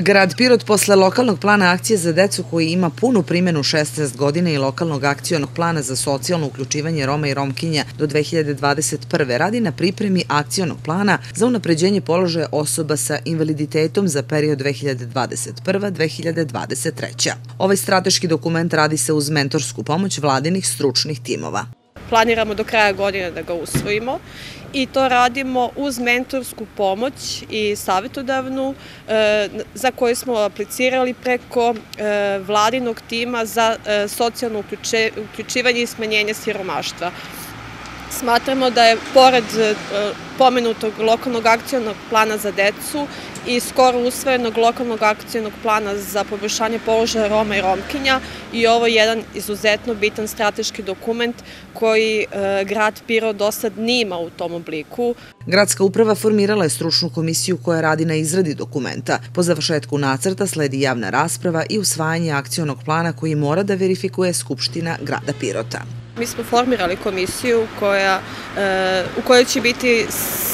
Grad Pirot posle lokalnog plana akcije za decu koji ima punu primjenu 16 godina i lokalnog akcijonog plana za socijalno uključivanje Roma i Romkinja do 2021. radi na pripremi akcijonog plana za unapređenje položaja osoba sa invaliditetom za period 2021-2023. Ovaj strateški dokument radi se uz mentorsku pomoć vladinih stručnih timova. Planiramo do kraja godine da ga usvojimo i to radimo uz mentorsku pomoć i savjetodavnu e, za koju smo aplicirali preko e, vladinog tima za e, socijalno uključivanje i smanjenje siromaštva. Smatramo da je pored pomenutog lokalnog akcijnog plana za decu i skoro usvojenog lokalnog akcijnog plana za poboljšanje položaja Roma i Romkinja i ovo je jedan izuzetno bitan strateški dokument koji e, grad Piro do sad nima u tom obliku. Gradska uprava formirala je stručnu komisiju koja radi na izradi dokumenta. Po završetku nacrta sledi javna rasprava i usvajanje akcijnog plana koji mora da verifikuje Skupština grada Pirota. Mi smo formirali komisiju koja, e, u kojoj će biti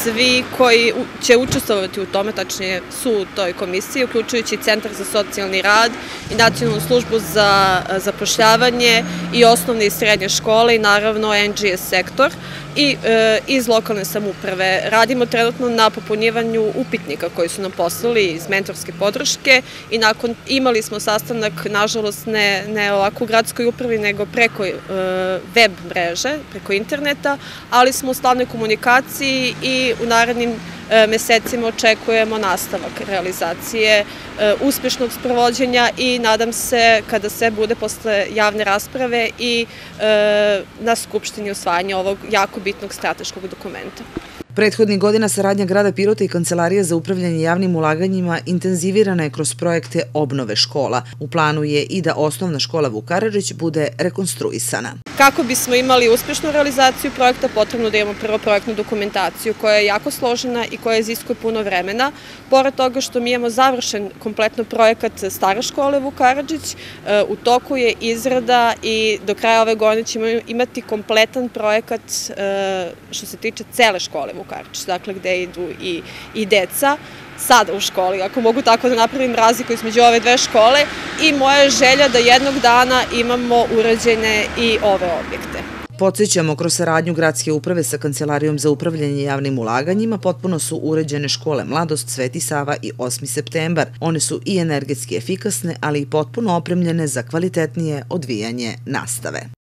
svi koji će učestvovati u tome, tačnije su u toj komisiji, uključujući Centar za socijalni rad i Nacionalnu službu za zapošljavanje i osnovne i srednje škole i naravno NGS sektor i e, iz lokalne samuprave. Radimo trenutno na popunjivanju upitnika koji su nam poslali iz mentorske podrške i nakon imali smo sastanak, nažalost ne, ne ovako u gradskoj upravi, nego preko e, web mreže, preko interneta, ali smo u slavnoj komunikaciji i u narednim mesecima očekujemo nastavak realizacije e, uspešnog sprovođenja i nadam se kada sve bude posle javne rasprave i e, na Skupštini usvajanja ovog jako bitnog strateškog dokumenta. Prethodnih godina saradnja grada Pirota i Kancelarija za upravljanje javnim ulaganjima intenzivirana je kroz projekte obnove škola. U planu je i da osnovna škola Vukaražić bude rekonstruisana. Kako bismo imali uspešnu realizaciju projekta, potrebno da imamo prvo projektnu dokumentaciju koja je jako složena i koja iziskuje puno vremena. Pored toga što mi imamo završen kompletno projekat stare škole Vukarađić, e, u toku je izrada i do kraja ove godine ćemo imati kompletan projekat e, što se tiče cele škole Vukarađić, dakle gde idu i, i deca sada u školi, ako mogu tako da napravim razliku između ove dve škole i moja želja da jednog dana imamo urađene i ove objekte. Podsećamo, kroz saradnju Gradske uprave sa Kancelarijom za upravljanje javnim ulaganjima potpuno su uređene škole Mladost, Sveti Sava i 8. septembar. One su i energetski efikasne, ali i potpuno opremljene za kvalitetnije odvijanje nastave.